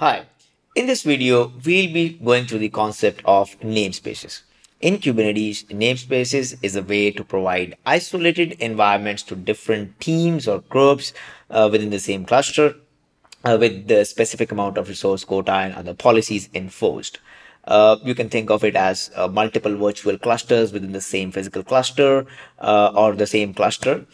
Hi, in this video, we'll be going through the concept of namespaces. In Kubernetes, namespaces is a way to provide isolated environments to different teams or groups uh, within the same cluster uh, with the specific amount of resource quota and other policies enforced. Uh, you can think of it as uh, multiple virtual clusters within the same physical cluster uh, or the same cluster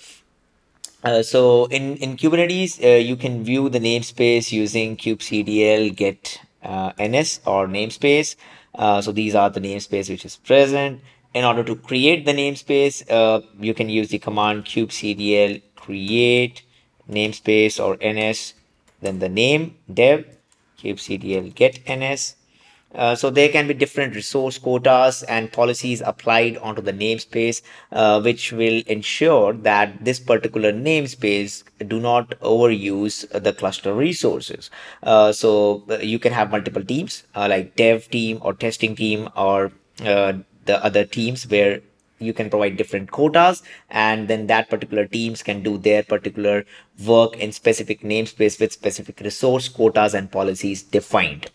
uh, so in, in Kubernetes, uh, you can view the namespace using kubectl get uh, ns or namespace. Uh, so these are the namespace which is present. In order to create the namespace, uh, you can use the command kubectl create namespace or ns, then the name dev kubectl get ns uh, so there can be different resource quotas and policies applied onto the namespace, uh, which will ensure that this particular namespace do not overuse the cluster resources. Uh, so uh, you can have multiple teams uh, like dev team or testing team or the other teams where you can provide different quotas and then that particular teams can do their particular work in specific namespace with specific resource quotas and policies defined.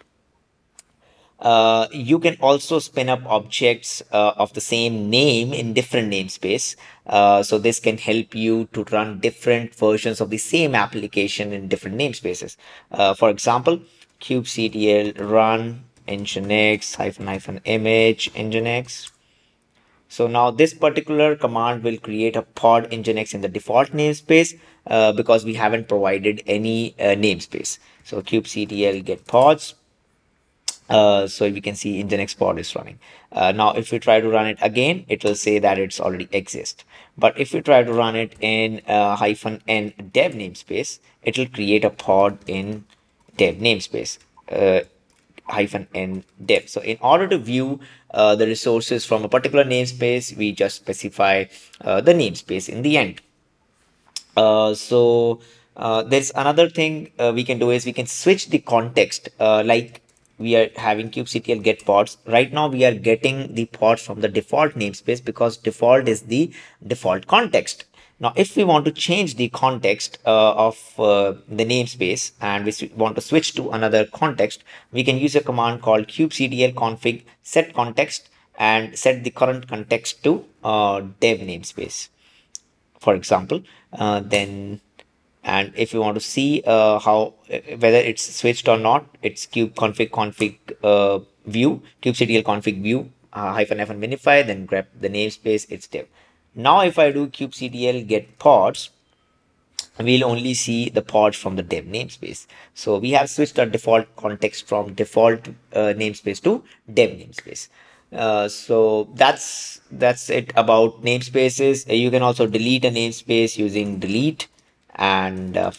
Uh, you can also spin up objects uh, of the same name in different namespace. Uh, so this can help you to run different versions of the same application in different namespaces. Uh, for example, kubectl run nginx hyphen hyphen image nginx. So now this particular command will create a pod nginx in the default namespace uh, because we haven't provided any namespace. So kubectl get pods uh, so we can see nginx pod is running. Uh, now, if we try to run it again, it will say that it's already exist. But if we try to run it in uh, hyphen n dev namespace, it will create a pod in dev namespace uh, hyphen n dev. So in order to view uh, the resources from a particular namespace, we just specify uh, the namespace in the end. so there's another thing we can do is we can switch the context like we are having kubectl get pods. Right now we are getting the pods from the default namespace because default is the default context. Now, if we want to change the context uh, of uh, the namespace and we want to switch to another context, we can use a command called kubectl config set context and set the current context to uh, dev namespace. For example, uh, then and if you want to see uh, how whether it's switched or not it's kube config config uh, view kubectl config view uh, hyphen hyphen minify then grab the namespace it's dev now if i do kubectl get pods we'll only see the pods from the dev namespace. So we have switched our default context from default uh, namespace to dev namespace. Uh, so that's that's it about namespaces. You can also delete a namespace using delete and uh,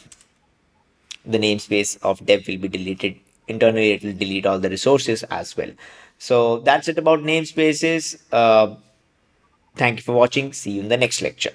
the namespace of dev will be deleted internally it will delete all the resources as well. So that's it about namespaces. Uh, thank you for watching. See you in the next lecture